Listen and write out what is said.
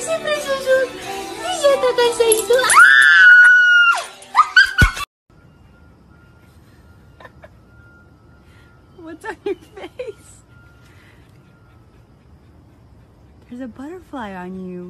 What's on your face? There's a butterfly on you.